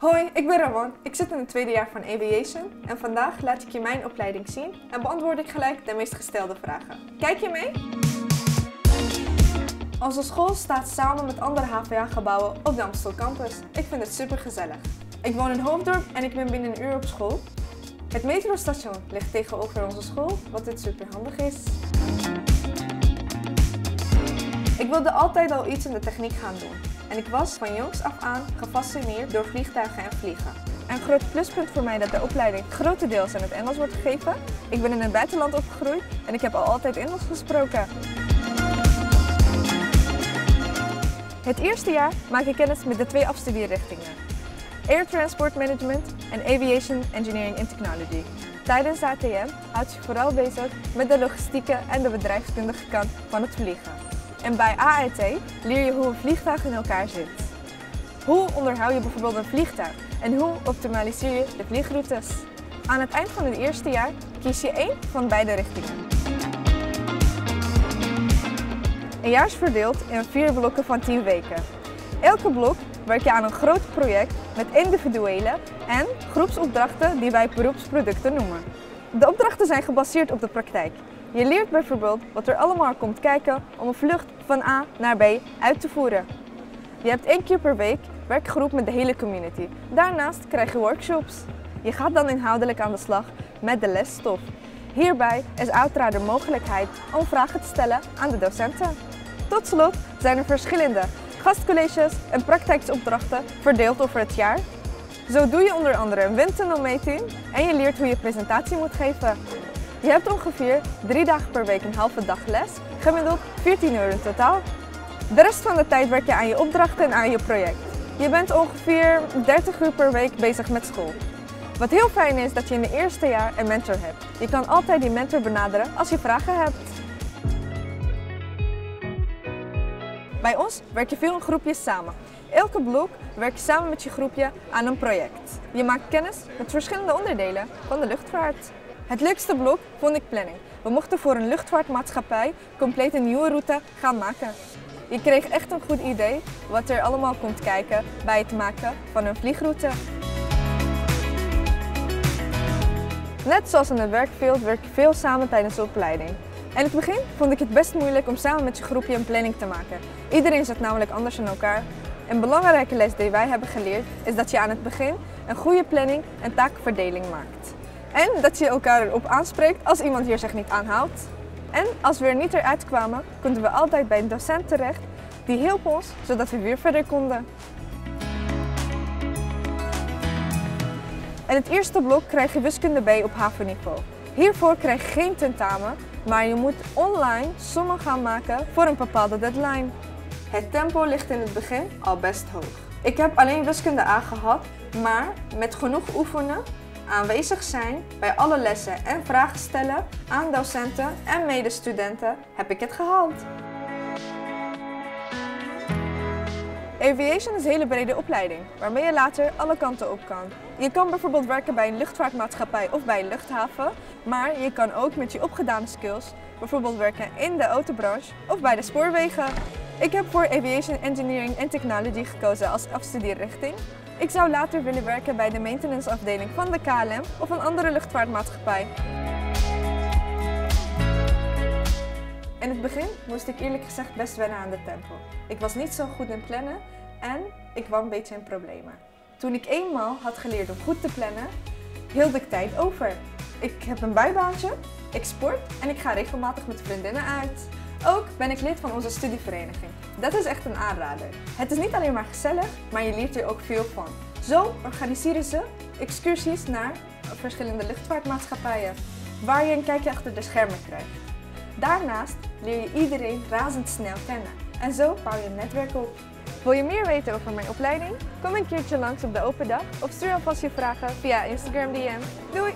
Hoi, ik ben Ramon. Ik zit in het tweede jaar van Aviation en vandaag laat ik je mijn opleiding zien en beantwoord ik gelijk de meest gestelde vragen. Kijk je mee? Onze school staat samen met andere HVA-gebouwen op de Amstel campus. Ik vind het super gezellig. Ik woon in Hoofddorp en ik ben binnen een uur op school. Het metrostation ligt tegenover onze school, wat dit super handig is. Ik wilde altijd al iets in de techniek gaan doen. En ik was van jongs af aan gefascineerd door vliegtuigen en vliegen. Een groot pluspunt voor mij dat de opleiding grotendeels in het Engels wordt gegeven. Ik ben in het buitenland opgegroeid en ik heb al altijd Engels gesproken. Het eerste jaar maak ik kennis met de twee afstudierrichtingen. Air Transport Management en Aviation Engineering and Technology. Tijdens ATM houdt je vooral bezig met de logistieke en de bedrijfskundige kant van het vliegen. En bij AIT leer je hoe een vliegtuig in elkaar zit. Hoe onderhoud je bijvoorbeeld een vliegtuig en hoe optimaliseer je de vliegroutes? Aan het eind van het eerste jaar kies je één van beide richtingen. Een jaar is verdeeld in vier blokken van 10 weken. Elke blok werk je aan een groot project met individuele en groepsopdrachten die wij beroepsproducten noemen. De opdrachten zijn gebaseerd op de praktijk. Je leert bijvoorbeeld wat er allemaal komt kijken om een vlucht van A naar B uit te voeren. Je hebt één keer per week werkgroep met de hele community. Daarnaast krijg je workshops. Je gaat dan inhoudelijk aan de slag met de lesstof. Hierbij is uiteraard de mogelijkheid om vragen te stellen aan de docenten. Tot slot zijn er verschillende gastcolleges en praktijksopdrachten verdeeld over het jaar. Zo doe je onder andere een windtunnelmeting en je leert hoe je presentatie moet geven. Je hebt ongeveer drie dagen per week een halve dag les, gemiddeld 14 uur in totaal. De rest van de tijd werk je aan je opdrachten en aan je project. Je bent ongeveer 30 uur per week bezig met school. Wat heel fijn is dat je in het eerste jaar een mentor hebt. Je kan altijd die mentor benaderen als je vragen hebt. Bij ons werk je veel in groepjes samen. Elke blok werk je samen met je groepje aan een project. Je maakt kennis met verschillende onderdelen van de luchtvaart. Het leukste blok vond ik planning. We mochten voor een luchtvaartmaatschappij compleet een nieuwe route gaan maken. Je kreeg echt een goed idee wat er allemaal komt kijken bij het maken van een vliegroute. Net zoals in het werkveld werk je veel samen tijdens de opleiding. In het begin vond ik het best moeilijk om samen met je groepje een planning te maken. Iedereen zit namelijk anders in elkaar. Een belangrijke les die wij hebben geleerd is dat je aan het begin een goede planning en taakverdeling maakt. En dat je elkaar erop aanspreekt als iemand hier zich niet aanhoudt. En als we er niet eruit kwamen, konden we altijd bij een docent terecht die hielp ons zodat we weer verder konden. In het eerste blok krijg je wiskunde B op havenniveau. Hiervoor krijg je geen tentamen, maar je moet online sommen gaan maken voor een bepaalde deadline. Het tempo ligt in het begin al best hoog. Ik heb alleen wiskunde A gehad, maar met genoeg oefenen aanwezig zijn bij alle lessen en vragen stellen aan docenten en medestudenten heb ik het gehaald. Aviation is een hele brede opleiding, waarmee je later alle kanten op kan. Je kan bijvoorbeeld werken bij een luchtvaartmaatschappij of bij een luchthaven, maar je kan ook met je opgedane skills bijvoorbeeld werken in de autobranche of bij de spoorwegen. Ik heb voor Aviation Engineering and Technology gekozen als afstudierrichting. Ik zou later willen werken bij de maintenanceafdeling van de KLM of een andere luchtvaartmaatschappij. In het begin moest ik eerlijk gezegd best wennen aan de tempo. Ik was niet zo goed in plannen en ik kwam een beetje in problemen. Toen ik eenmaal had geleerd om goed te plannen, hield ik tijd over. Ik heb een bijbaantje, ik sport en ik ga regelmatig met vriendinnen uit. Ook ben ik lid van onze studievereniging. Dat is echt een aanrader. Het is niet alleen maar gezellig, maar je leert er ook veel van. Zo organiseren ze excursies naar verschillende luchtvaartmaatschappijen, waar je een kijkje achter de schermen krijgt. Daarnaast leer je iedereen razendsnel kennen en zo bouw je een netwerk op. Wil je meer weten over mijn opleiding? Kom een keertje langs op de open dag of stuur alvast je vragen via Instagram DM. Doei!